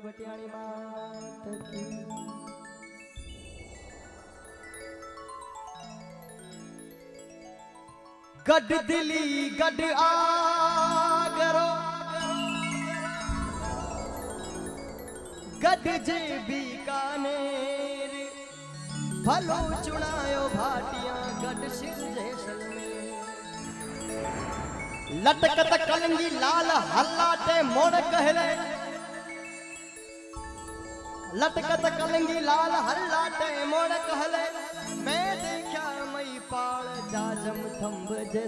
की भटियाणी मात की गड दिली गड आगरो गड जे बीकानेर भलो चुनायो भाटिया गड सिर जैसलमेर लटकत कलंगी लाल हल्ला ते मोड़ कहले लटकत कलंगी लाल हल्ला मोड़ कहले, मैं देखा मई पाल जाजम थंब जे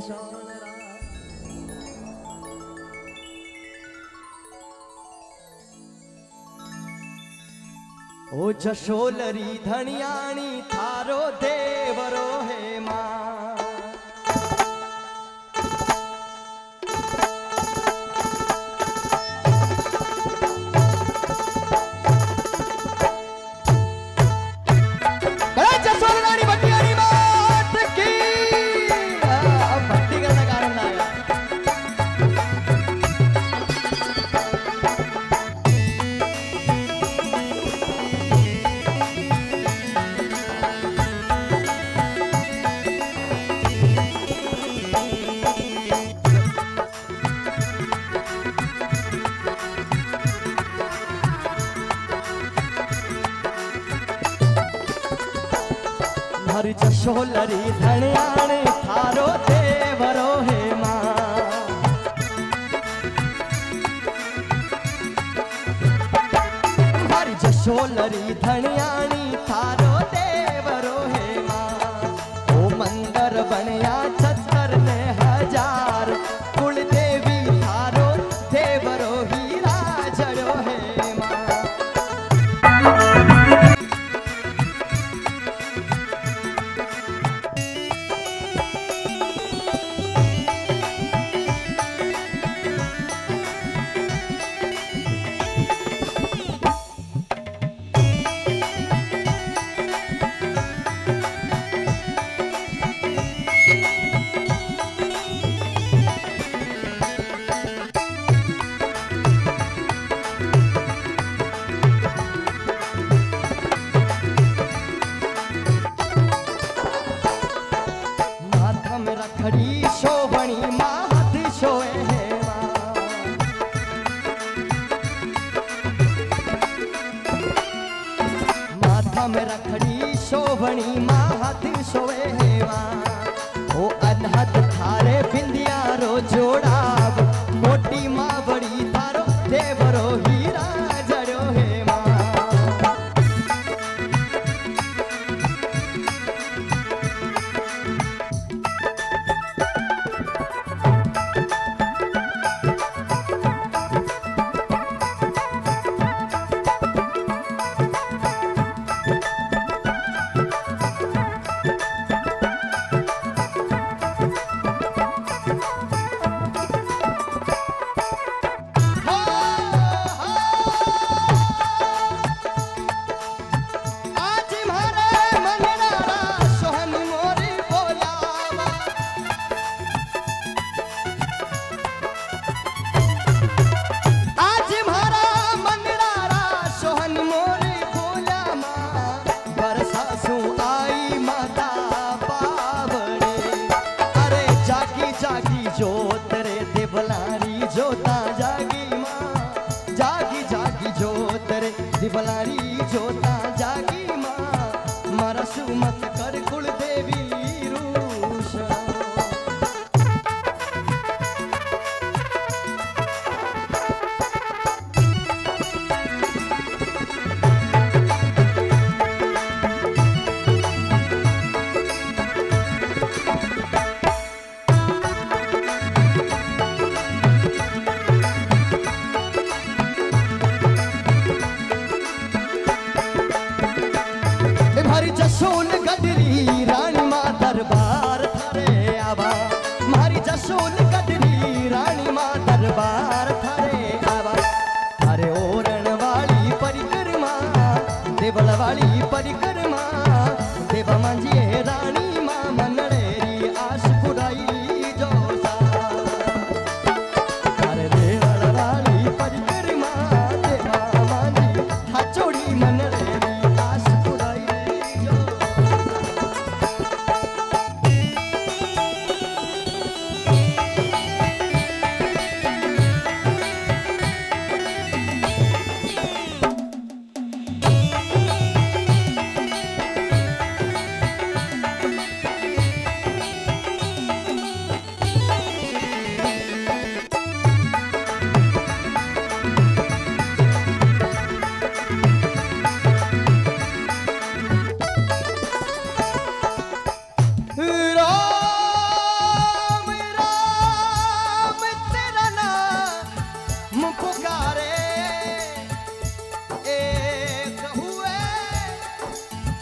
ओ जशोलरी धनियाणी थारो देवरो हे माँ। धनिया हाथ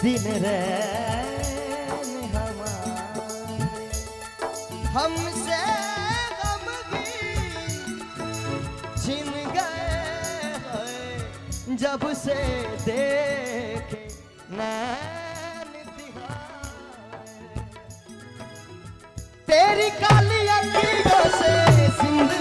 दिन रे हमसे हम छिन गए जब से देखे तेरी काली अखियों से सिंध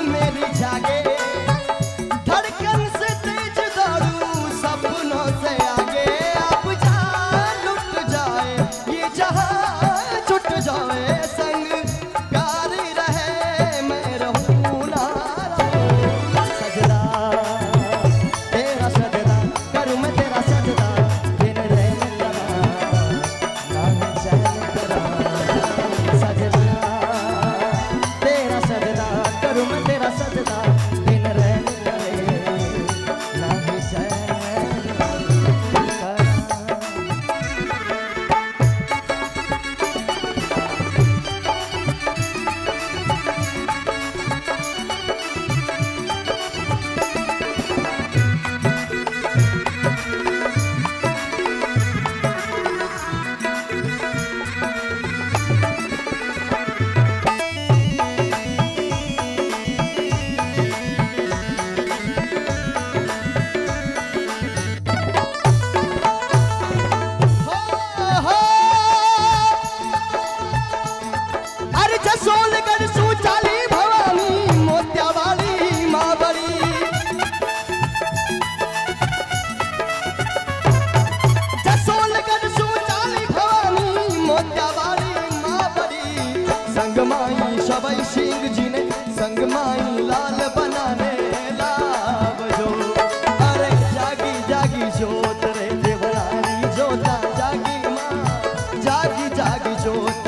जागी जागी जोत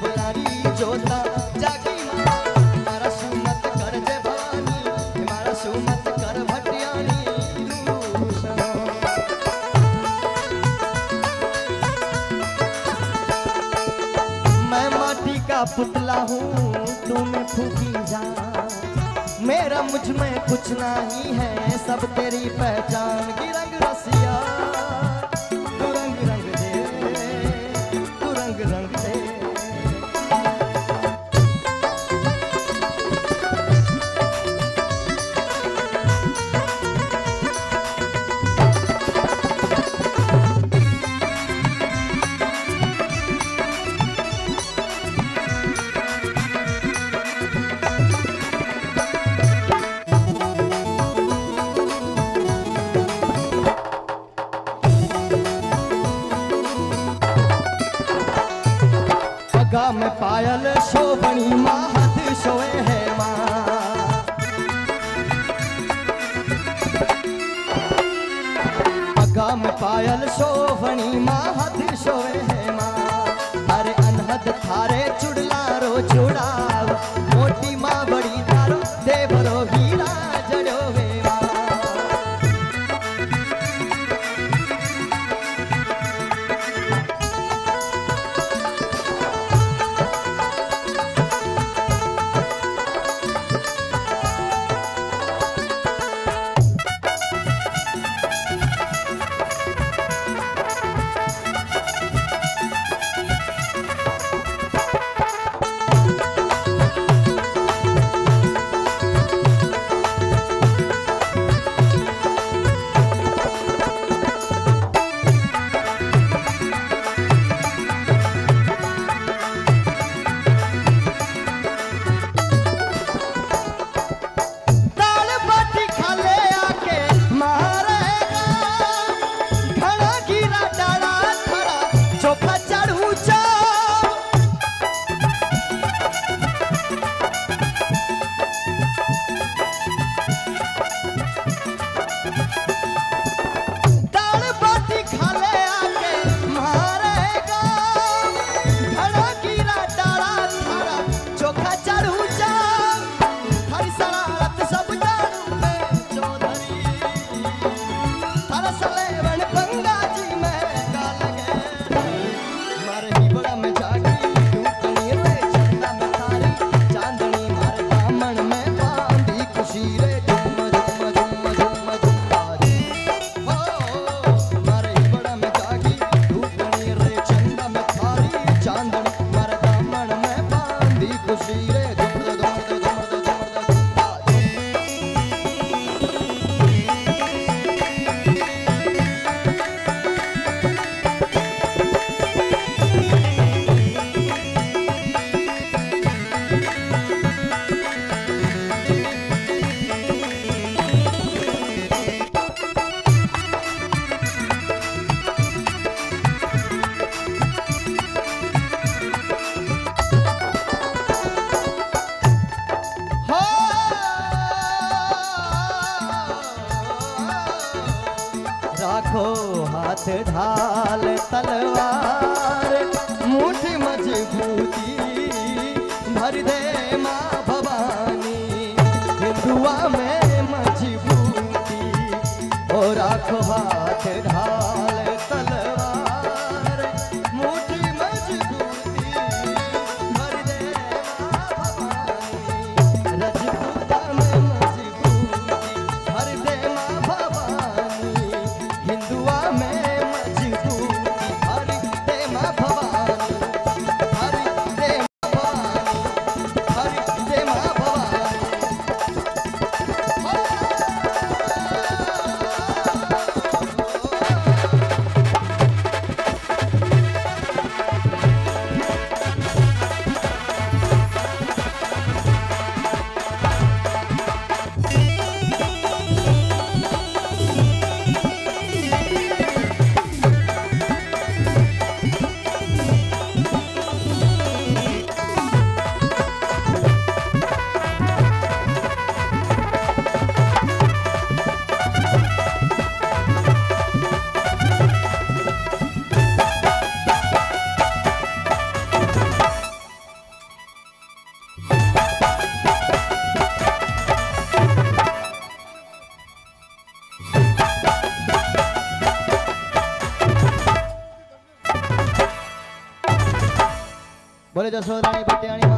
बुलारी मैं माटी का पुतला हूँ तुम्हें फूकी जा मेरा मुझमें कुछ नहीं है, सब तेरी पहचान। की रंग ढाल तलवार मुठी मजबूती भर दे माँ भवानी हिंदुआ में सोराणी बटियाणी